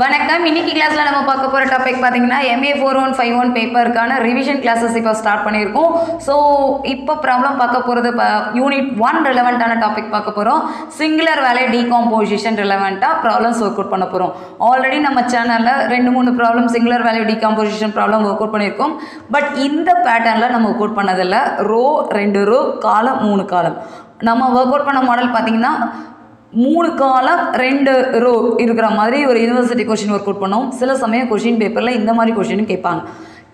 வணக்கம். இன்னைக்கு கிளாஸ்ல நம்ம பார்க்க போற டாபிக் பார்த்தீங்கன்னா MA four one five one பேப்பருக்கான revision classes இப்போ ஸ்டார்ட் பண்ணியிருக்கோம். ஸோ இப்போ ப்ராப்ளம் பார்க்க போகிறது யூனிட் ஒன் ரிலவெண்ட்டான டாபிக் பார்க்க போகிறோம் சிங்குலர் வேலை டீகாம்போசிஷன் ரிலவெண்ட்டாக ப்ராப்ளம்ஸ் ஒர்க் அவுட் பண்ண போகிறோம் ஆல்ரெடி நம்ம சேனலில் ரெண்டு மூணு problem singular value decomposition problem work out பண்ணியிருக்கோம். பட் இந்த பேட்டர்னில் நம்ம ஒர்க் அவுட் பண்ணதில்லை. ரோ ரெண்டு ரோ காலம் மூணு காலம். நம்ம ஒர்க் அவுட் பண்ண மாடல் பார்த்தீங்கன்னா மூணு காலம் ரெண்டு ரோ இருக்கிற மாதிரி ஒரு யூனிவர்சிட்டி கொஷின் ஒர்க் அவுட் பண்ணோம். சில சமயம் கொஷின் பேப்பரில் இந்த மாதிரி கொஷினும் கேட்பாங்க.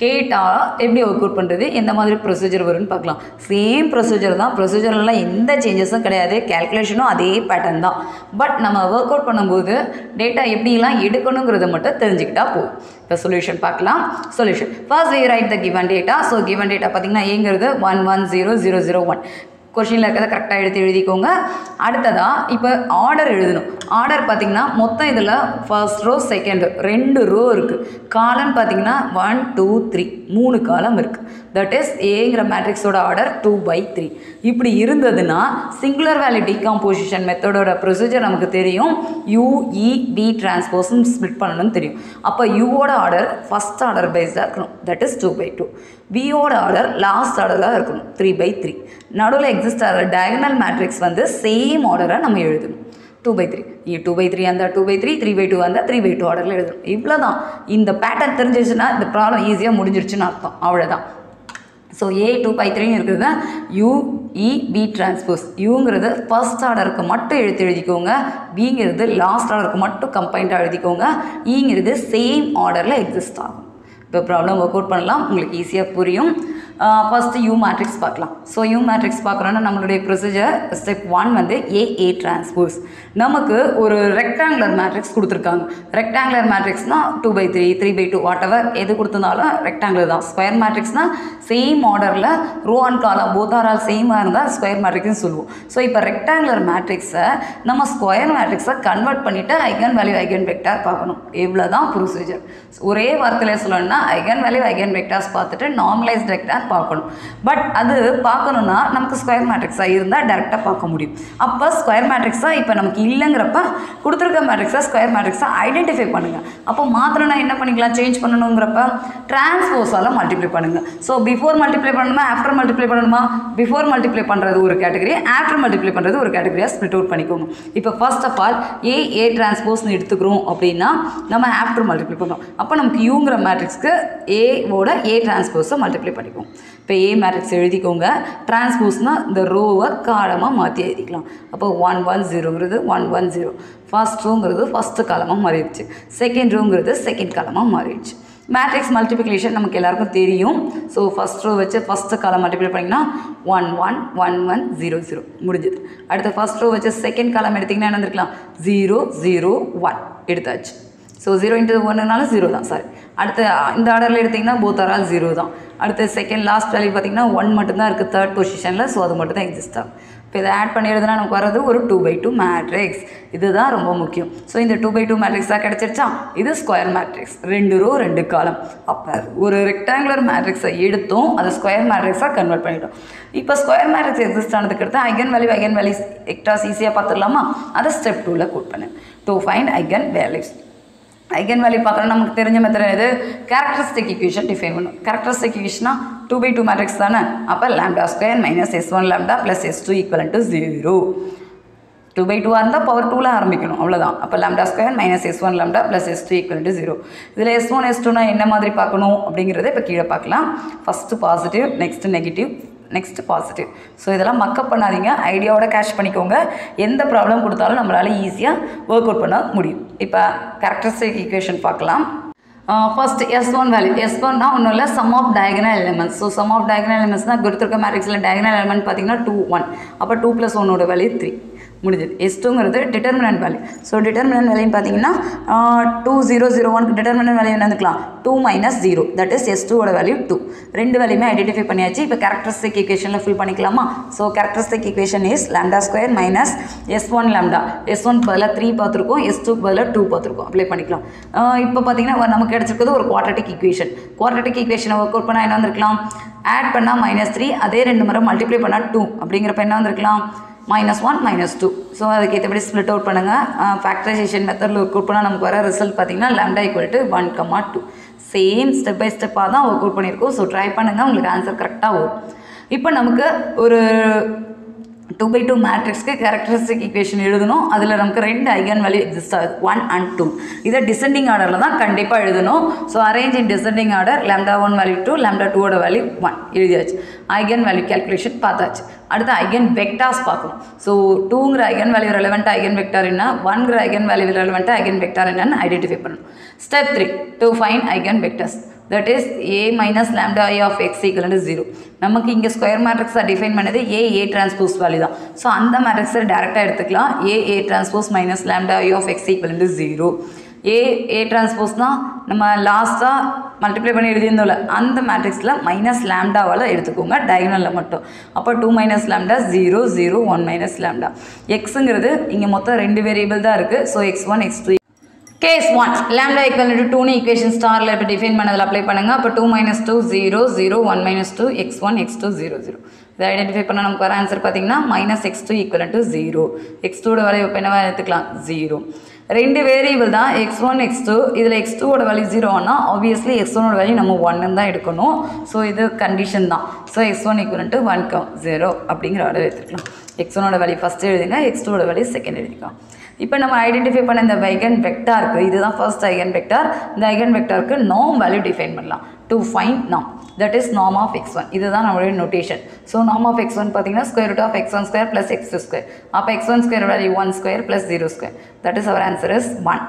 கேட்டால் எப்படி ஒர்க் அவுட் பண்ணுறது எந்த மாதிரி ப்ரொசீஜர் வரும்னு பார்க்கலாம். சேம் ப்ரொசீஜர் தான். ப்ரொசீஜர்லாம் எந்த சேஞ்சஸும் கிடையாது. கேல்குலேஷனும் அதே பேட்டர்ன் தான். பட் நம்ம ஒர்க் அவுட் பண்ணும்போது டேட்டா எப்படிலாம் எடுக்கணுங்கிறத மட்டும் தெரிஞ்சுக்கிட்டா போதும். இப்போ சொல்யூஷன் பார்க்கலாம். Solution first we write the given data so given data பார்த்தீங்கன்னா ஏங்கிறது one one zero zero zero one கொஷினில் இருக்கிறத கரெக்டாக எடுத்து எழுதிக்கோங்க. அடுத்ததாக இப்போ ஆர்டர் எழுதணும். ஆர்டர் பார்த்திங்கன்னா மொத்தம் இதில் ஃபர்ஸ்ட் ரோ செகண்ட் ரெண்டு ரோ இருக்குது காலம் பார்த்தீங்கன்னா ஒன் டூ த்ரீ மூணு காலம் இருக்குது தட் இஸ் ஏங்கிற மேட்ரிக்ஸோட ஆர்டர் டூ பை த்ரீ இப்படி இருந்ததுன்னா சிங்குலர் வேல்யூ டிகாம்போசிஷன் மெத்தடோட ப்ரொசீஜர் நமக்கு தெரியும். யூஇ பி டிரான்ஸ்போஸும் ஸ்ப்ளிட் பண்ணணும்னு தெரியும். அப்போ யூவோட ஆர்டர் ஃபஸ்ட் ஆர்டர் பேஸ்டாக இருக்கணும். That is two by two வியோட order last ஆர்டராக இருக்கணும் த்ரீ பை த்ரீ நடுவில் எக்ஸிஸ்ட் ஆகிற டயகனல் மேட்ரிக்ஸ் வந்து சேம் ஆர்டரை நம்ம எழுதணும். Two by three two by three அந்த two by three three by two வந்தால் த்ரீ பை டூ ஆர்டரில் எழுதணும். இவ்வளோ தான் இந்த பேட்டர்ன் தெரிஞ்சிருச்சுன்னா இந்த ப்ராப்ளம் ஈஸியாக முடிஞ்சிருச்சுன்னு அர்த்தம். அவ்வளோதான் ஸோ ஏ டூ பை த்ரீன்னு இருக்குது U E P E P transpose யூங்கிறது e, first ஆர்டருக்கு மட்டும் எழுத்து எழுதிக்கோங்க. பிங்கிறது லாஸ்ட் ஆர்டருக்கு மட்டும் கம்பைண்டாக எழுதிக்கோங்க. ஈங்கிறது சேம் ஆர்டரில் எக்ஸிஸ்ட் ஆகும். இப்போ ப்ராப்ளம் ஒர்க் அவுட் பண்ணலாம். உங்களுக்கு ஈஸியாக புரியும். ஃபஸ்ட்டு யூ மேட்ரிக்ஸ் பார்க்கலாம். ஸோ யூ மேட்ரிக்ஸ் பார்க்குறோன்னா நம்மளுடைய ப்ரொசீஜர் ஸ்டெப் ஒன் வந்து ஏஏ டிரான்ஸ்போஸ் நமக்கு ஒரு ரெக்டாங்குலர் மேட்ரிக்ஸ் கொடுத்துருக்காங்க. Rectangular மேட்ரிக்ஸ்னால் two by three three by two whatever எது கொடுத்துருந்தாலும் ரெக்டாங்குலர் தான். ஸ்கொயர் மேட்ரிக்ஸ்னால் சேம் ஆர்டரில் ரோ அண்ட் காலம் போத் சேமாக இருந்தால் ஸ்கொயர் மேட்ரிக்ஸ்னு சொல்லுவோம். ஸோ இப்போ ரெக்டாங்குலர் மேட்ரிக்ஸை நம்ம ஸ்கொயர் மேட்ரிக்ஸை கன்வெர்ட் பண்ணிவிட்டு ஐகன் வேல்யூ ஐகன் வெக்டார் பார்க்கணும். இவ்வளோ தான் ப்ரொசீஜர் ஒரே வார்த்தையில் சொல்லணும்னா ஐகன் வேல்யூ ஐகன் வெக்டார்ஸ் பார்த்துட்டு நார்மலைஸ் வெக்டார் பார்க்கணும். பட் அது பார்க்கணுன்னா நமக்கு ஸ்கொயர் மேட்ரிக்ஸாக இருந்தால் டேரெக்டாக பார்க்க முடியும். அப்போ ஸ்கொயர் மேட்ரிக்ஸாக இப்போ நமக்கு இல்லைங்கிறப்ப கொடுத்துருக்க மேட்ரிக்ஸாக ஸ்கொயர் மேட்ரிக்ஸாக ஐடென்டிஃபை பண்ணுங்கள் அப்போ மாத்திரம்னா என்ன பண்ணிக்கலாம்? சேஞ்ச் பண்ணணுங்கிறப்ப டிரான்ஸ்போஸால் மல்டிப்ளை பண்ணுங்கள் ஸோ பிஃபோர் மல்டிப்ளை பண்ணணுமா ஆஃப்டர் மல்டிப்ளை பண்ணணுமா? பிஃபோர் மல்டிப்ளை பண்ணுறது ஒரு கேட்டகரி ஆஃப்டர் மல்டிப்ளை பண்ணுறது ஒரு கேட்டகரியாக ஸ்ப்ளிட் அவுட் பண்ணிக்கோங்க. இப்போ first of all A A டிரான்ஸ்போஸ்னு எடுத்துக்கிறோம் அப்படின்னா நம்ம ஆஃப்டர் மல்டிப்ளை பண்ணுறோம் அப்போ நமக்கு யூங்கிற மேட்ரிக்ஸ்க்கு ஏவோட ஏ டிரான்ஸ்போஸை மல்டிப்ளை பண்ணிக்குவோம். இப்போ ஏ மேட்ரிக்ஸ் எழுதிக்கோங்க. டிரான்ஸ்போஸ்னால் இந்த ரோவை காலமாக மாற்றி எழுதிக்கலாம். அப்போ ஒன் ஒன் ஜீரோங்கிறது ஒன் ஒன் ஜீரோ ஃபர்ஸ்ட் ரோங்கிறது ஃபஸ்ட்டு காலமாக மாறிடுச்சு. செகண்ட் ரோங்கிறது செகண்ட் காலமாக மாறிடுச்சு. மேட்ரிக்ஸ் மல்டிப்ளிகேஷன் நமக்கு எல்லாருக்கும் தெரியும். ஸோ ஃபஸ்ட் ரோ வச்சு ஃபஸ்ட்டு காலம் மல்டிப்ளை பண்ணிங்கன்னா one one one one zero zero முடிஞ்சது. அடுத்து ஃபஸ்ட் ரோ வச்சு செகண்ட் காலம் எடுத்திங்கன்னா என்ன இருந்திருக்கலாம் ஜீரோ ஜீரோ ஒன் எடுத்தாச்சு. ஸோ ஜீரோ இன்ட்டு ஒன்றுனாலும் ஜீரோ தான். சாரி அடுத்து இந்த ஆர்டரில் எடுத்திங்கன்னா போத் ஆரால் ஜீரோ தான். அடுத்து செகண்ட் லாஸ்ட் வேல்யூ பார்த்திங்கன்னா ஒன் மட்டும்தான் இருக்குது தேர்ட் பொசிஷனில் ஸோ அது மட்டும் தான் எக்ஸிஸ்ட் ஆகும். இப்போ இதை ஆட் பண்ணி நமக்கு வர்றது ஒரு டூ பை டூ மேட்ரிக்ஸ் இதுதான் ரொம்ப முக்கியம். ஸோ இந்த டூ பை டூ மேட்ரிக்ஸாக கிடச்சிருச்சா? இது ஸ்கொயர் மேட்ரிக்ஸ் ரெண்டு ரோ ரெண்டு காலம் அப்போ ஒரு ரெக்டாங்குலர் மேட்ரிக்ஸை எடுத்தோம். அதை ஸ்கொயர் மேட்ரிக்ஸாக கன்வெர்ட் பண்ணிட்டோம். இப்போ ஸ்கொயர் மேட்ரிக்ஸ் எக்ஸிஸ்ட் ஆனதுக்கு அடுத்து ஐகன் வேல்யூ ஐகன் வேல்யூஸ் எக்ட்ராஸ் ஈஸியாக பார்த்துடலாமா? அதை ஸ்டெப் டூவில் கோட் பண்ணேன் to find eigen values eigen value பார்க்குறோம் நமக்கு தெரிஞ்ச மெத்தட் இது. கேரக்டரிஸ்டிக் ஈக்குவேஷன் டிஃபைன் பண்ணும். கேரக்டரிஸ்டிக் ஈக்குவேஷனா டூ பை டூ மேட்ரிக்ஸ் தானே? அப்போ lambda square minus S one lambda plus S two equal to zero two by டூவாக இருந்தால் பவர் டூவில் ஆரம்பிக்கணும் அவ்வளோதான் அப்போ lambda square minus S one lambda plus S two equal to zero இதில் S one S டூனா என்ன மாதிரி பார்க்கணும் அப்படிங்கிறத இப்போ கீழே பார்க்கலாம். First positive next negative next positive so இதெல்லாம் மக்கப் பண்ணாதீங்க. ஐடியாவோட கேஷ் பண்ணிக்கோங்க. எந்த ப்ராப்ளம் கொடுத்தாலும் நம்மளால் ஈஸியாக ஒர்க் அவுட் பண்ண முடியும். இப்போ கேரக்டரிஸ்டிக் ஈக்குவேஷன் பார்க்கலாம். First S one value S ஒன்னா ஒன்றும் இல்லை sum of diagonal elements so sum of diagonal elements தான் கொடுத்துருக்க மேட்ரிக்ஸில் டயகனல் எலிமெண்ட் பார்த்தீங்கன்னா டூ ஒன் அப்போ டூ ப்ளஸ் ஒன்னோட வேல்யூ த்ரீ முடிஞ்சது. S determinant value so determinant வேல்யூன்னு பார்த்தீங்கன்னா டூ ஜீரோ ஜீரோ ஒனுக்கு determinant value என்னதுக்கலாம்? Two minus zero that is S டூவோட வேல்யூ டூ ரெண்டு வேல்யூமே ஐடென்டிஃபை பண்ணியாச்சு. இப்போ கேரக்டரிஸ்டிக் ஈக்குவேஷனில் ஃபில் பண்ணிக்கலாமா? So characteristic equation is lambda square minus S one lambda S one பதிலாக த்ரீ பார்த்துருக்கோம் எஸ் டூக்கு பதிலாக டூ பார்த்துருக்கோம் அப்ளை பண்ணிக்கலாம். இப்போ பார்த்தீங்கன்னா நமக்கு கிடச்சிருக்கிறது ஒரு குவாட்ரட்டிக் ஈக்குவேஷன் குவாட்ரட்டிக் ஈக்குவேஷனை ஒர்க் அவுட் பண்ணால் என்ன வந்திருக்கலாம்? ஆட் பண்ணால் மைனஸ் த்ரீ அதே ரெண்டு முறை மல்டிப்ளை பண்ணால் டூ அப்படிங்கிறப்ப என்ன வந்திருக்கலாம்? Minus one minus two so அதுக்கு ஏற்றபடி ஸ்ப்ளிட் அவுட் பண்ணுங்கள் ஃபேக்டரைசேஷன் மெத்தடில் ஒர்க் அவுட் பண்ணால் நமக்கு வர ரிசல்ட் பார்த்தீங்கன்னா lambda equal to one comma two same step by ஸ்டெப்பாக தான் ஒர்க் அவுட் பண்ணியிருக்கோம். ஸோ ட்ரை பண்ணுங்கள் உங்களுக்கு ஆன்சர் கரெக்டாக வரும். இப்போ நமக்கு ஒரு டூ பை டூ மேட்ரிக்ஸ்க்கு கேரக்டரிஸ்டிக் ஈக்குவேஷன் எழுதணும். அதில் நமக்கு ரெண்டு ஐகன் வேல்யூ எக்ஸிஸ்ட் ஆகுது. ஒன் அண்ட் டூ இதை டிசெண்டிங் ஆர்டரில் தான் கண்டிப்பாக எழுதணும். So arrange in descending order lambda one value two lambda டூவோட வேல்யூ ஒன் எழுதியாச்சு. ஐகன் வேல்யூ கேல்குலேஷன் பார்த்தாச்சு. அடுத்து ஐகன் வெக்டார்ஸ் பார்க்கணும். So டூங்கிற eigen value relevant eigen vector என்ன? ஒன்கிற eigen value relevant eigen vector என்னன்னு ஐடென்டிஃபை பண்ணணும். Step three to find eigen vectors that is A minus lambda I of X equal zero நமக்கு இங்கே square மேட்ரிக்ஸை define பண்ணது A A transpose value தான். So அந்த மேட்ரிக்ஸை டேரெக்டாக எடுத்துக்கலாம். A A transpose minus lambda I of X equal zero A A டிரான்ஸ்போஸ்னால் நம்ம லாஸ்ட்டாக மல்டிப்ளை பண்ணி எழுதியிருந்தோம்ல அந்த மேட்ரிக்ஸில் மைனஸ் லேம்டாவால் எடுத்துக்கோங்க டயகனலில் மட்டும். அப்போ two minus lambda zero zero one minus lambda எக்ஸுங்கிறது இங்கே மொத்தம் ரெண்டு வேரியபிள் தான் இருக்குது so X one X two case one lambda equal to டூனு equation ஸ்டாரில் இப்போ டிஃபைன் பண்ணதில் அப்ளை பண்ணுங்கள் அப்போ two minus two zero zero one minus two X one X two zero zero இதை ஐடென்டிஃபை பண்ண நமக்கு வர ஆன்சர் பார்த்தீங்கன்னா minus X two equal to zero X டூட value இப்போ என்னவா எடுத்துக்கலாம்? ஜீரோ ரெண்டு வேரியபிள் தான் எக்ஸ் ஒன் எக்ஸ் டூ இதில் எக்ஸ் டூவோட வேல்யூ ஜீரோனா ஆப்வியஸ்லி எக்ஸ் ஒனோட வேல்யூ நம்ம ஒன்னு தான் எடுக்கணும். ஸோ இது கண்டிஷன் தான். So X one equal to one comma zero அப்படிங்கிற ஆர்டர் எடுத்துக்கலாம். எக்ஸ் ஒனோட வேல்யூ ஃபஸ்ட்டு எழுதுங்க எக்ஸ் டூவோட வேல்யூ செகண்ட் எழுதிக்கலாம். இப்போ நம்ம ஐடென்டிஃபை பண்ண இந்த ஐகன் வெக்டாருக்கு இதுதான் ஃபர்ஸ்ட் ஐகன் வெக்டார் இந்த ஐகன் வெக்டாருக்கு நாம் வேல்யூ டிஃபைன் பண்ணலாம். டு ஃபைன் நாம் தட் இஸ் நாம் ஆஃப் எக்ஸ் ஒன் இதுதான் நம்மளுடைய நோட்டேஷன் ஸோ நாம் ஆஃப் எக்ஸ் ஒன் பார்த்தீங்கன்னா square root of X one square plus X square அப்போ X one square value one square plus zero square that is our answer is one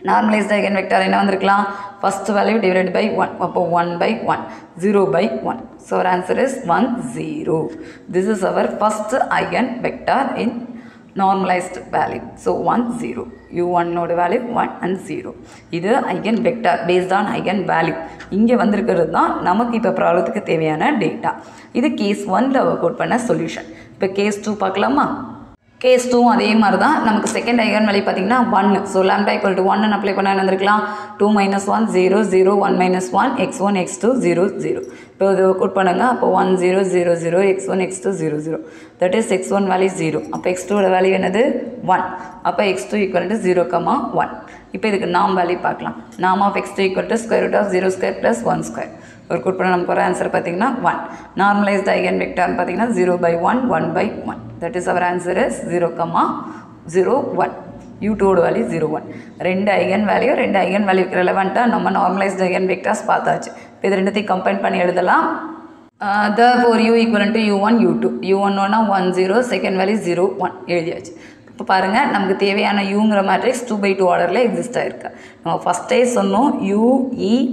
normalized eigen vector என்ன வந்திருக்கலாம்? First value divide by one அப்போ one by one zero by one so our answer is one zero this is our first eigen vector in normalized value so one zero U ஒன்னோட value one and zero இது eigen vector based on eigen value இங்கே வந்திருக்கிறது தான் நமக்கு இப்போ ப்ராப்ளத்துக்கு தேவையான data இது case ஒனில் ஒர்க் அவுட் பண்ண சொல்யூஷன் இப்போ கேஸ் டூ பார்க்கலாமா? கேஸ் டூவும் அதே மாதிரி தான் நமக்கு செகண்ட் ஐகன் வேல்யூ பார்த்தீங்கன்னா one so lambda equal to ஒன்னு அப்ளை பண்ண நடந்திருக்கலாம் two minus one zero zero one minus one X one X two zero zero இப்போ இது குட் பண்ணுங்க. அப்போ one zero zero zero X one X two zero zero that is X one value zero அப்போ X டூவோட value என்னது? One அப்போ X two equal to zero comma one இப்போ இதுக்கு நாம் வேல்யூ பார்க்கலாம். நாம் of X two equal to square root of zero square plus one square ஒரு குட் பண்ண நமக்கு வர ஆன்சர் பார்த்தீங்கன்னா ஒன் நார்மலைஸ்ட் ஐகன் வெக்டார்னு பார்த்தீங்கன்னா zero by one one by one that is our answer is zero comma zero one U டூட value zero one ரெண்டு eigen value ரெண்டு eigen வேல்யூக்கு ரெலவெண்ட்டாக நம்ம நார்மலைஸ்ட் ஐகன் வெக்டார்ஸ் பார்த்தாச்சு. இப்போ இது ரெண்டுத்தையும் கம்பைன் பண்ணி எழுதலாம். Therefore U equal to U one U two U one ஒன்னா one zero second value zero one எழுதியாச்சு. இப்போ பாருங்கள் நமக்கு தேவையான யூங்கிற மேட்ரிக்ஸ் டூ பை டூ ஆர்டரில் எக்ஸிஸ்ட் ஆகிருக்கு நம்ம ஃபஸ்ட்டே சொன்னோம் யூ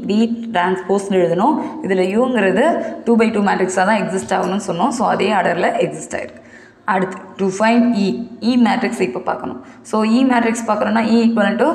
பி டிரான்ஸ்போஸ்னு எழுதணும். இதில் யூங்கிறது டூ பை டூ மேட்ரிக்ஸாக தான் எக்ஸிஸ்ட் ஆகணும்னு சொன்னோம். ஸோ அதே ஆர்டரில் எக்ஸிஸ்ட் ஆகிருக்கு அடுத்து to find E E matrix இப்போ பார்க்கணும் so E matrix பார்க்குறோன்னா E equal to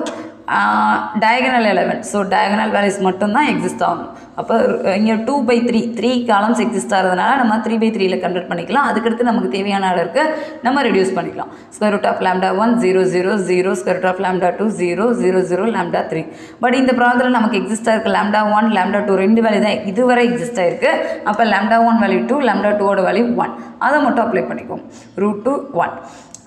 diagonal eleven so diagonal values மட்டும்தான் எக்ஸிஸ்ட் ஆகும். அப்போ இங்கே two by three three columns exist ஆகிறதுனால நம்ம த்ரீ பை த்ரீயில் கன்வெர்ட் பண்ணிக்கலாம். அதுக்கடுத்து நமக்கு தேவையான அளவுக்கு நம்ம ரெடியூஸ் பண்ணிக்கலாம். Square root of lambda one zero zero zero square root of lambda two zero zero zero lambda three but இந்த ப்ராப்ளத்தில் நமக்கு எக்ஸிஸ்ட் ஆகிருக்கு லேம்டா ஒன் லேம்டா டூ ரெண்டு வேல்யூ தான் இதுவரை எக்ஸிஸ்ட் ஆகிருக்கு அப்போ lambda one value two lambda டூவோட வேல்யூ ஒன் அதை மட்டும் அப்ளை பண்ணிக்குவோம். ரூட் டூ ஒன்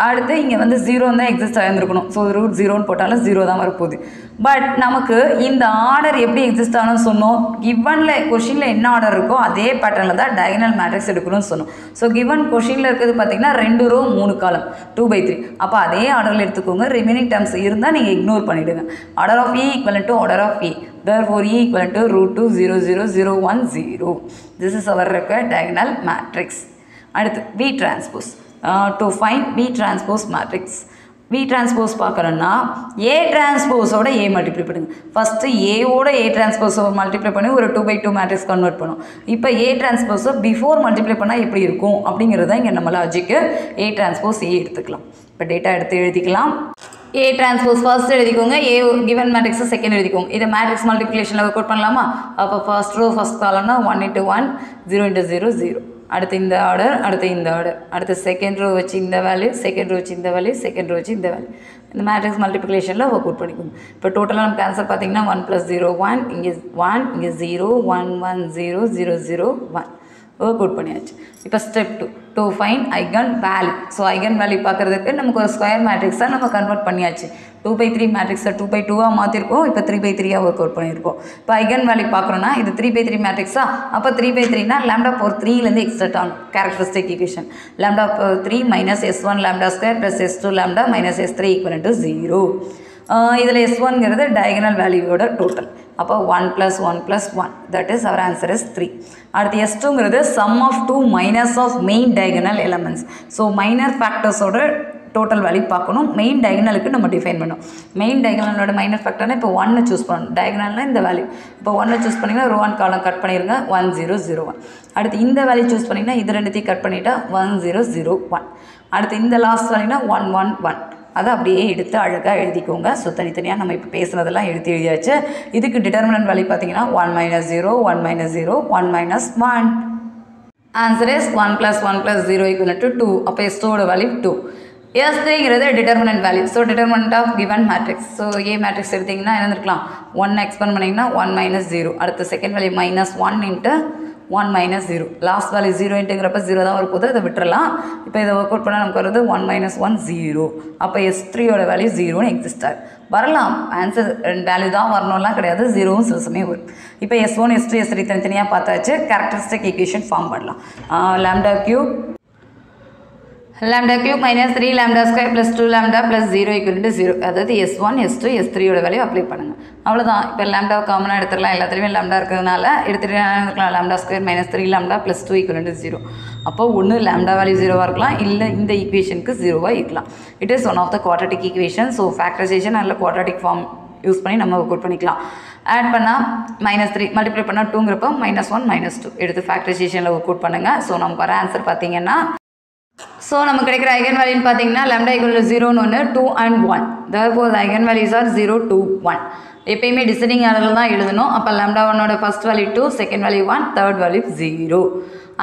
அடுத்து இங்கே வந்து ஜீரோ தான் எக்ஸிஸ்ட் ஆகிருந்துருக்கணும் ஸோ ரூட் ஜீரோன்னு போட்டாலும் ஜீரோ தான் வரப்போகுது. பட் நமக்கு இந்த ஆர்டர் எப்படி எக்ஸிஸ்ட் ஆகணும்னு சொன்னோம். கிவனில் கொஷினில் என்ன ஆர்டர் இருக்கோ அதே பேட்டர்னில் தான் டயகனல் மேட்ரிக்ஸ் எடுக்கணும்னு சொன்னோம். ஸோ கிவன் கொஷினில் இருக்கிறது பார்த்தீங்கன்னா ரெண்டு ரோ மூணு காலம் டூ பை த்ரீ அப்போ அதே ஆர்டரில் எடுத்துக்கோங்க. ரிமைனிங் டேர்ம்ஸ் இருந்தால் நீங்கள் இக்னோர் பண்ணிவிடுங்க order of E equal to order of E for e equal to root 2 0 0 0 1 0 this is our required diagonal matrix. அடுத்து V transpose to find B transpose matrix B transpose பார்க்குறோன்னா ஏ டிரான்ஸ்போஸோட ஏ multiply பண்ணுங்க. First ஏவோட ஏ டிரான்ஸ்போஸை multiply பண்ணி ஒரு two by two matrix convert பண்ணும். இப்போ ஏ டிரான்ஸ்போஸை before multiply பண்ணால் எப்படி இருக்கும்? அப்படிங்கிறது தான் இங்கே நம்ம லாஜிக்கு ஏ டிரான்ஸ்போஸ் ஏ எடுத்துக்கலாம். இப்போ டேட்டா எடுத்து எழுதிக்கலாம். ஏ டிரான்ஸ்போஸ் ஃபர்ஸ்ட் எழுதிக்கோங்க. ஏ கிவன் மேட்ரிக்ஸ் செகண்ட் எழுதிக்கோங்க. இதை மேட்ரிக்ஸ் மல்டிப்ளிகேஷனில் ஒர்க் அவுட் பண்ணலாமா? அப்போ ஃபர்ஸ்ட் ரோ ஃபர்ஸ்ட் காலம்னா one into one zero into zero zero அடுத்து இந்த ஆர்டர் அடுத்து இந்த ஆர்டர் அடுத்து செகண்ட் ரோ வச்சு இந்த வேல்யூ செகண்ட் ரோ வச்சு இந்த வேல்யூ செகண்ட் ரோ வச்சு இந்த வேல்யூ இந்த மேட்ரிக்ஸ் மல்டிப்ளிகேஷனில் ஒர்க் அவுட் பண்ணிக்கணும் இப்போ டோட்டலாக நமக்கு ஆன்சர் பார்த்தீங்கன்னா ஒன் ப்ளஸ் ஜீரோ ஒன் இங்கே ஒன் இங்கே zero one one zero zero zero one work out பண்ணியாச்சு. இப்போ step two to find eigen value so eigen value பார்க்குறதுக்கு நமக்கு ஒரு ஸ்கொயர் மேட்ரிக்ஸாக நம்ம கன்வெர்ட் பண்ணியாச்சு. டூ பை த்ரீ மேட்ரிக்ஸை டூ பை டூவாக மாற்றிருக்கோம் இப்போ த்ரீ பை த்ரீயாக ஒர்க் அவுட் பண்ணியிருக்கோம். இப்போ ஐகன் வேல்யூ பார்க்குறோன்னா இது த்ரீ பை த்ரீ மேட்ரிக்ஸா அப்போ த்ரீ பை த்ரீனா லேம்டா ஃபோர் த்ரீலேருந்து எக்ஸ்ட்ரட் ஆகும் characteristic equation lambda three minus S one lambda square plus S two lambda minus S three equal to zero இதில் S ஒன்ங்கிறது டயகனல் வேல்யூவோட total அப்போ one plus one plus one that is our answer is three அடுத்து S டூங்கிறது sum of two minus of main diagonal elements so minor ஃபேக்டர்ஸோட total value பார்க்கணும். Main டயகனலுக்கு நம்ம define பண்ணணும். Main டயகனலோட minor ஃபேக்டர்னா இப்போ ஒன்று சூஸ் பண்ணணும். டயகனல்னா இந்த வேல்யூ இப்போ ஒன்று சூஸ் பண்ணிங்கன்னா ரோ ஒன் காலம் கட் பண்ணிடுங்க ஒன் ஜீரோ ஜீரோ ஒன் அடுத்து இந்த வேல்யூ சூஸ் பண்ணிங்கன்னா இது ரெண்டுத்தையும் கட் பண்ணிவிட்டால் ஒன் ஜீரோ ஜீரோ ஒன் அடுத்து இந்த லாஸ்ட் வேல்யூனா ஒன் ஒன் ஒன் அதை அப்படியே எடுத்து அழகாக எழுதிக்கோங்க. ஸோ தனித்தனியாக நம்ம இப்போ பேசுனதெல்லாம் எடுத்து எழுதியாச்சு. இதுக்கு டிட்டர்மினன்ட் வேல்யூ பார்த்தீங்கன்னா one minus zero one minus zero one minus one answer is one plus one plus zero equal to two அப்போ எஸ்டோட value two S determinant value so determinant of given matrix so A matrix எடுத்திங்கன்னா என்ன இருக்கலாம் one expand பண்ணிங்கன்னா one minus zero அடுத்த second value minus one into one minus zero last value ஜீரோன்ட்டுங்கிறப்ப zero தான் வரப்போகுது அதை விட்டுறலாம். இப்போ இதை ஒர்க் அவுட் பண்ணால் நமக்கு வருது ஒன் மைனஸ் ஒன் ஜீரோ அப்போ எஸ் த்ரீயோட வேல்யூ ஜீரோன்னு எக்ஸிஸ்ட் வரலாம். ஆன்சர் ரெண்டு வேல்யூ தான் வரணும்லாம் கிடையாது. ஜீரோவும் சில சமயம் வரும். இப்போ S one S two S three தனித்தனியாக பார்த்தாச்சு. கேரக்டரிஸ்டிக் ஈக்குவேஷன் ஃபார்ம் பண்ணலாம். Lambda cube lambda cube minus 3 lambda square plus 2 lambda plus 0 equal to 0 அதாவது s1 s2 s3 யோட வேல்யூ அப்ளை பண்ணுங்கள் அவ்வளோதான் இப்போ லேம்டா காமனாக எடுத்துடலாம். எல்லாத்துலேயுமே லேம்டா இருக்கிறதுனால எடுத்துகிட்டு இருக்கலாம். Lambda square minus three lambda plus two equal to zero அப்போ ஒன்று லேம்டா வேல்யூ ஜீரோவாக இருக்கலாம். இல்லை இந்த ஈக்குவேஷனுக்கு ஜீரோவாக இருக்கலாம். It is one of the quadratic equation so factorization அதில் குவாட்ரட்டிக் ஃபார்ம் யூஸ் பண்ணி நம்ம ஒர்க் அவுட் பண்ணிக்கலாம். ஆட் பண்ணால் மைனஸ் த்ரீ மல்டிப்ளை பண்ணால் டூங்கிறப்போ மைனஸ் ஒன் மைனஸ் டூ எடுத்து ஃபேக்டரைசேஷனில் ஒர்க் அவுட் பண்ணுங்கள் ஸோ நமக்கு வர ஆன்சர் பார்த்தீங்கன்னா ஸோ நமக்கு கிடைக்கிற ஐகன் வேல்யூன்னு பார்த்தீங்கன்னா லெம்டா ஈக்குவல் ஜீரோன்னு ஒன்று two and one therefore eigen values are zero two one எப்பயுமே டிசைடிங் ஆர்டரில் தான் எழுதணும். அப்போ லெம்டா ஒன்னோட first value two second value one third value zero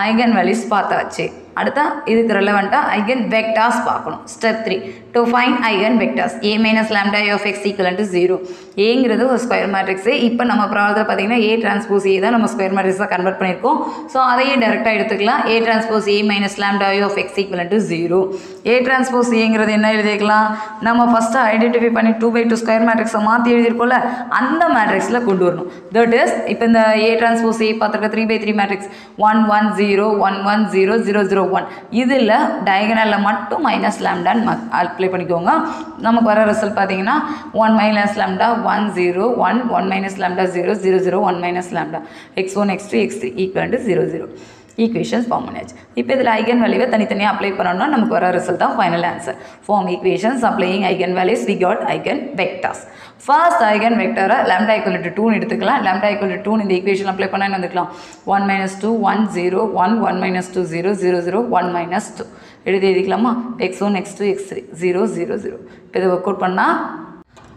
eigen values பார்த்தாச்சு. அடுத்தா இதுக்கு ரெலவெண்ட்டாக ஐகன் வெக்டாஸ் பார்க்கணும். Step three to find eigen vectors A minus lambda of X equal zero ஏங்கிறது ஒரு ஸ்கொயர் மேட்ரிக்ஸு இப்போ நம்ம ப்ராப்ளத்தில் பார்த்தீங்கன்னா ஏ டிரான்ஸ்போஸ் ஏ தான் நம்ம ஸ்கொயர் மேட்ரிக்ஸாக கன்வெர்ட் பண்ணியிருக்கோம். ஸோ அதையே டேரெக்டாக எடுத்துக்கலாம். A transpose A minus lambda of X equal zero A transpose ஏங்கிறது என்ன எழுதிக்கலாம் நம்ம ஃபஸ்ட்டு ஐடென்டிஃபை பண்ணி டூ பை டூ ஸ்கொயர் மேட்ரிக்ஸை மாற்றி எழுதியிருக்கோம்ல அந்த மேட்ரிக்ஸில் கொண்டு வரணும். தட் இஸ் இப்போ இந்த ஏ டிரான்ஸ்போஸ் ஏ பார்த்துருக்க three by three matrix one one zero one one zero zero zero one இதில் டயகனலில் மட்டும் மைனஸ் லேம்டான்னு அப்ளை பண்ணிக்கோங்க. நமக்கு வர ரிசல்ட் பார்த்தீங்கன்னா one minus lambda one zero one one minus lambda zero zero zero one minus lambda X one X two X three equal to zero zero equations form பண்ணியாச்சு. இப்போ இதில் ஐகன் வேல்யூவை தனித்தனியாக apply பண்ணோம்னா நமக்கு வர ரிசல்ட் தான் final answer form equations applying eigen values V got eigen vectors first eigen வெக்டரை லெம்டா ஈக்குவல் டு டூன்னு எடுத்துக்கலாம் லெம்டா ஈக்குவல் டு டூன்னு இந்த ஈக்குவேஷன் அப்ளை பண்ணால் என்ன வந்துக்கலாம்? One minus two one zero one one minus two zero zero zero one minus two எழுதி எழுதிக்கலாமா? X one X two X three zero zero zero இப்போ இதை ஒர்க் அவுட் பண்ணால்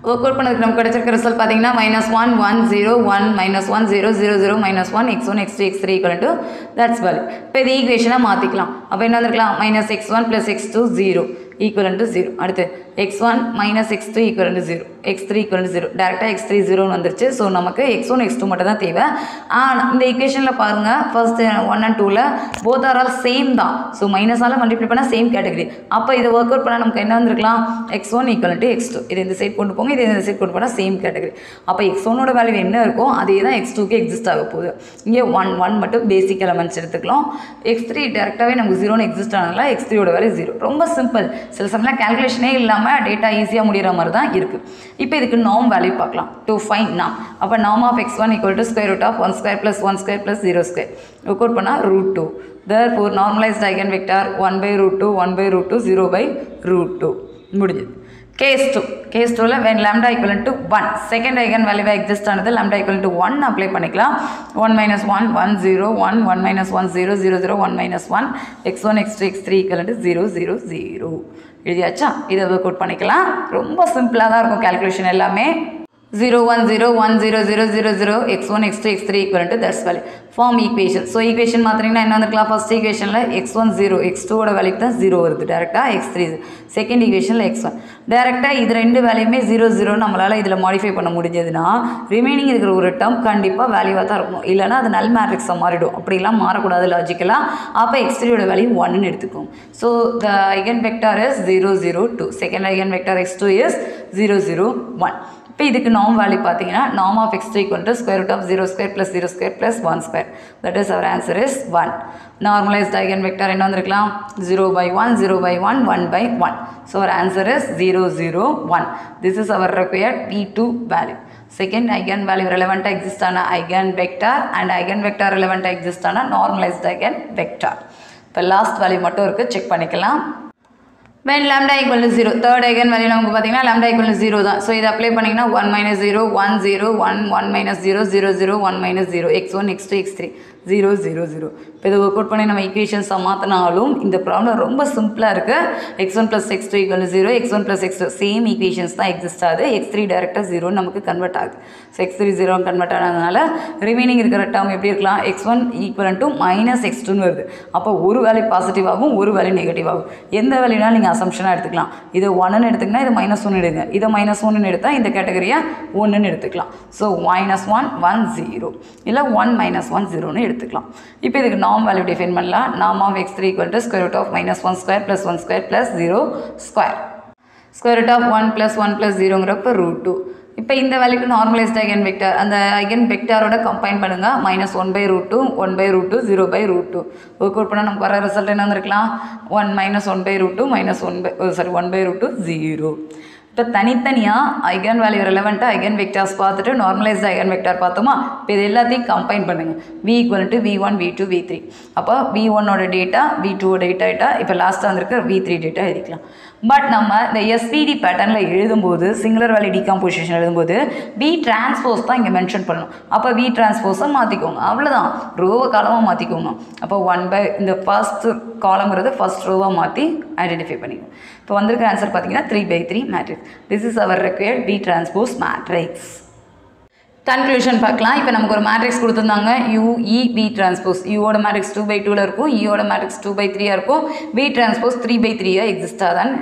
work out பண்ணதுக்கு நமக்கு கிடைச்சிருக்க ரிசல்ட் பார்த்தீங்கன்னா minus one one zero one minus one zero zero zero minus one X one X two X three equal to that's value இப்போ இது ஈக்குவேஷனாக மாற்றிக்கலாம் அப்போ என்ன வந்திருக்கலாம்? Minus X one plus X two zero equal to zero அடுத்து X one minus X two equal to zero X three equal to zero டேரெக்டாக X three ஜீரோன்னு வந்துருச்சு. ஸோ நமக்கு எக்ஸ் ஒன் எக்ஸ் டூ மட்டும் தான் தேவை. ஆனால் இந்த ஈக்குவேஷனில் பாருங்கள் ஃபர்ஸ்ட் ஒன் அண்ட் டூவில் போத் ஆர் ஆல் சேம் தான். ஸோ மைனஸால் மல்டிப்ளை பண்ணால் சேம் கேட்டகரி அப்போ இதை ஒர்க் அவுட் பண்ணால் நமக்கு என்ன வந்திருக்கலாம்? X one equal to X two இது இந்த சைட் கொண்டு போங்க. இது இந்த சைட் கொண்டு போனால் சேம் கேட்டகரி அப்போ எக்ஸ் ஒன்னோட வேல்யூ என்ன இருக்கோ அதே தான் எக்ஸ் டூக்கு எக்ஸிஸ்ட் ஆக போகுது. இங்கே ஒன் ஒன் மட்டும் பேசிக் எலமெண்ட்ஸ் எடுத்துக்கலாம். எக்ஸ் த்ரீ டேரெக்டாகவே நமக்கு ஜீரோன்னு எக்ஸிஸ்ட் ஆனதுனால எக்ஸ் த்ரீயோட வேல்யூ ஜீரோ ரொம்ப சிம்பிள் சில சமயம் கேல்குலேஷனே இல்லாமல் டேட்டா ஈஸியாக முடிகிற மாதிரி தான் இருக்குது இப்போ இதுக்கு நாம் வேல்யூ பார்க்கலாம். டூ ஃபைன் நாம் அப்போ நாம் of X one equal to square root of one square plus one square plus zero square work out பண்ணால் root two therefore normalised eigen vector one by root two one by root two zero by root two முடிஞ்சது. Case two case டூவில் when lambda equal to one second eigen வேல்யூவாக exist ஆனது lambda equal to one apply பண்ணிக்கலாம். One minus one one zero one one minus one zero zero zero one minus one X one X two X three equal to zero zero zero எழுதியாச்சா? இதை work out பண்ணிக்கலாம். ரொம்ப சிம்பிளாக தான் இருக்கும் calculation எல்லாமே. 0 1 0 1 0 0 0 0 x1 x2 x3 equal to that's value form equation. So equation மாத்திரீங்கன்னா என்ன வந்துருக்கலாம்? First equationல x1 0 x2 வட value 0 வருது. டேரெக்டாக x3 செகண்ட் equationல x1 டேரெக்டாக இது ரெண்டு வேலையுமே 0 0 நம்மளால் இதில் மாடிஃபை பண்ண முடிஞ்சதுன்னா ரிமைனிங் இருக்கிற ஒரு term கண்டிப்பாக வேல்யூவாக தான் இருக்கும் இல்லைனா அது நல் மேட்ரிக்ஸாக மாறிடும். அப்படிலாம் மாறக்கூடாது logicலா, அப்போ x3 வட வேல்யூ ஒன்னு எடுத்துக்கும் so the eigen vector is zero zero two second eigen vector X two is zero zero one இப்போ இதுக்கு நார்ம் வேல்யூ பார்த்தீங்கன்னா நார்ம் ஆஃப் எக்ஸ் த்ரீ கொண்டு square root of zero square plus zero square plus one square that is our answer is one normalised eigen vector என்ன வந்திருக்கலாம்? Zero by one zero by one one by one so our answer is zero zero one this is our required B two value second eigen value ரெலவெண்ட்டாக exist ஆன eigen vector and eigen vector ரெலவெண்ட்டாக exist ஆன normalised eigen vector இப்போ last value மட்டும் இருக்குது check பண்ணிக்கலாம். When lambda equal zero third eigen value நமக்கு பார்த்தீங்கன்னா lambda equal to zero தான் so இதை அப்ளை பண்ணிங்கன்னா one minus zero one zero one one minus zero zero zero one minus zero X one X two X three 0 0 0 இப்போ இதை work out பண்ணி நம்ம ஈக்குவேஷன்ஸை மாற்றினாலும் இந்த ப்ராப்ளம் ரொம்ப சிம்பிளாக இருக்குது X one plus X two equal zero X one plus X two same equations தான் எக்ஸிஸ்ட் ஆகுது. எக்ஸ் த்ரீ டேரெக்டாக ஜீரோ நமக்கு கன்வெர்ட் ஆகுது. So X three zero convert ஆனதுனால ரிமைனிங் இருக்கிற டேர்ம் எப்படி இருக்கலாம்? X one equal to minus X டூன்னு வருது. அப்போ ஒரு வேல்யூ பாசிட்டிவ் ஆகும் ஒரு வேல்யூ நெகட்டிவ் ஆகும். எந்த வேல்யூனாலும் நீங்கள் அசம்ஷனாக எடுத்துக்கலாம். இது ஒன்னு எடுத்துக்கினா இது மைனஸ் ஒன்று எடுங்க. இதை மைனஸ் ஒன்று எடுத்தால் இந்த கேட்டகரியை ஒன்றுன்னு எடுத்துக்கலாம். So minus one one zero இல்லை ஒன் மைனஸ் ஒன் ஜீரோன்னு எடுத்துக்கலாம். இப்போ இதுக்கு நாம் வேல்யூ டிஃபைன் பண்ணலாம். நாம் of X three equal to square root of minus one square plus one square plus zero square square root of one plus one plus ஜீரோங்கிறப்ப root two இப்போ இந்த வேலைக்கு நார்மலைஸ்ட் ஐகன் வெக்டார் அந்த eigen வெக்டாரோட combine பண்ணுங்கள் minus one by root two one by root two zero by root two work out பண்ணால் நமக்கு வர result என்ன வந்திருக்கலாம்? One minus one by root two minus one by sorry one by root two zero இப்போ தனித்தனியாக eigen value ரெலவெண்ட்டாக eigen vectors பார்த்துட்டு normalised eigen vector பார்த்தோமா? இப்போ இது எல்லாத்தையும் கம்பைன் பண்ணுங்கள் V equal to V one V two V three அப்போ வி ஒன்னோட டேட்டா வி டூ டேட்டா இப்போ லாஸ்ட்டாக வந்திருக்க வி த்ரீ டேட்டா எழுதிக்கலாம் பட் நம்ம இந்த எஸ்பிடி பேட்டர்னில் எழுதும்போது சிங்குலர் வேல்யூ டிகாம்போசிஷன் எழுதும்போது வி டிரான்ஸ்போஸ் தான் இங்கே மென்ஷன் பண்ணணும். அப்போ வி டிரான்ஸ்போஸை மாற்றிக்கோங்க அவ்வளோதான் ரோவை காலமாக மாற்றிக்கோங்க அப்போ ஒன் பை இந்த ஃபர்ஸ்ட் காலங்கிறது ஃபர்ஸ்ட் ரோவாக மாற்றி ஐடென்டிஃபை பண்ணிக்கோங்க. இப்போ வந்திருக்க ஆன்சர் பார்த்தீங்கன்னா three by three matrix this is our required V transpose matrix conclusion பார்க்கலாம். இப்போ நமக்கு ஒரு மேட்ரிக்ஸ் கொடுத்துருந்தாங்க. யூஇ பி டிரான்ஸ்போஸ் யூவோட மேட்ரிக்ஸ் டூ பை டூவில் இருக்கும். ஈயோட மேட்ரிக்ஸ் டூ பை த்ரீயாக இருக்கும். பி டிரான்ஸ்போஸ் த்ரீ பை த்ரீயாக எக்ஸிஸ்டாக தான்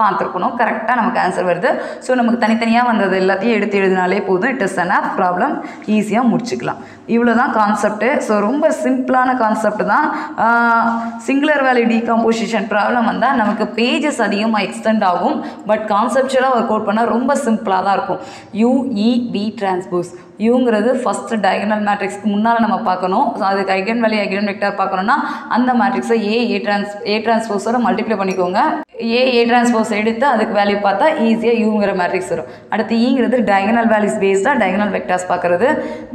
பார்த்துருக்கணும். கரெக்டாக நமக்கு ஆன்சர் வருது. ஸோ நமக்கு தனித்தனியாக வந்தது எல்லாத்தையும் எடுத்து எழுதினாலே போதும். இட் இஸ் அன் ப்ராப்ளம் ஈஸியாக முடிச்சுக்கலாம். இவ்வளோ தான் கான்செப்ட்டு ஸோ ரொம்ப சிம்பிளான கான்செப்ட் தான். சிங்குலர் வேல்யூ டீகாம்போசிஷன் ப்ராப்ளம் வந்தால் நமக்கு பேஜஸ் அதிகமாக எக்ஸ்டெண்ட் ஆகும். பட் கான்செப்டுவலாக ஒர்க் அவுட் பண்ணால் ரொம்ப சிம்பிளாக தான் இருக்கும். யூஇபி டிரான்ஸ்போஸ் யூங்கிறது ஃபஸ்ட்டு டயகனல் மேட்ரிக்ஸ்க்கு முன்னால் நம்ம பார்க்கணும். ஸோ அதுக்கு ஐகன் வேல்யூ ஐகன் வெக்டார் பார்க்கணும்னா அந்த மேட்ரிக்ஸை ஏ ஏ ட்ரான்ஸ் ஏ டிரான்ஸ்போஸோட மல்டிப்ளை பண்ணிக்கோங்க. ஏ ஏ டிரான்ஸ்போஸ் எடுத்து அதுக்கு வேல்யூ பார்த்தா ஈஸியாக யூங்கிற மேட்ரிக்ஸ் வரும். அடுத்து ஈங்கிறது டயகனல் வேல்யூஸ் பேஸ்டாக டயகனல் வெக்டார்ஸ் பார்க்குறது.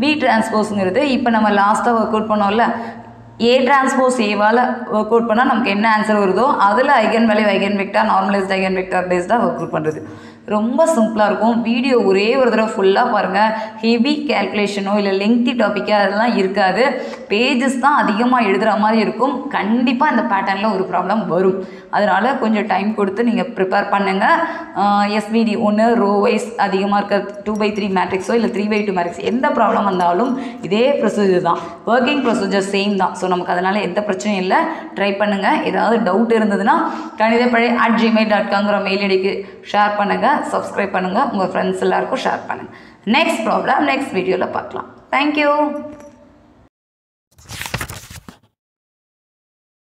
பி டிரான்ஸ்போஸுங்கிறது இப்போ நம்ம லாஸ்ட்டாக ஒர்க் அவுட் பண்ணோம்ல. ஏ டிரான்ஸ்போஸ் ஏவால் ஒர்க் அவுட் பண்ணால் நமக்கு என்ன ஆன்சர் வருதோ அதில் eigen value eigen vector normalised eigen vector பேஸ்டாக ஒர்க் அவுட் பண்ணுறது ரொம்ப சிம்பிளாக இருக்கும். வீடியோ ஒரே ஒரு தடவை ஃபுல்லாக பாருங்கள் ஹெவி கேல்குலேஷனோ இல்லை லெங்க்தி டாப்பிக்கோ அதெல்லாம் இருக்காது. பேஜஸ் தான் அதிகமாக எழுதுகிற மாதிரி இருக்கும். கண்டிப்பாக இந்த பேட்டர்னில் ஒரு ப்ராப்ளம் வரும். அதனால் கொஞ்சம் டைம் கொடுத்து நீங்கள் ப்ரிப்பேர் பண்ணுங்கள் எஸ்பிடி ஒன்று ரோ வைஸ் அதிகமாக இருக்க டூ பை த்ரீ மேட்ரிக்ஸோ இல்லை த்ரீ பை டூ மேட்ரிக்ஸ் எந்த ப்ராப்ளம் வந்தாலும் இதே ப்ரொசீஜர் தான். ஒர்க்கிங் ப்ரொசீஜர் சேம் தான். ஸோ நமக்கு அதனால் எந்த பிரச்சனையும் இல்லை. ட்ரை பண்ணுங்கள் ஏதாவது டவுட் இருந்ததுன்னா கணிதப்பழை அட் ஜிமெயில் டாட் காங்கிற மெயில் ஐடிக்கு ஷேர் பண்ணுங்கள் பண்ணுங்கள் சப்ஸ்கிரைப் பண்ணுங்கள் உங்கள் ஃப்ரெண்ட்ஸ் எல்லாருக்கும் ஷேர் பண்ணுங்கள் நெக்ஸ்ட் ப்ராப்ளம் நெக்ஸ்ட் வீடியோவில் பார்க்கலாம். தேங்க்யூ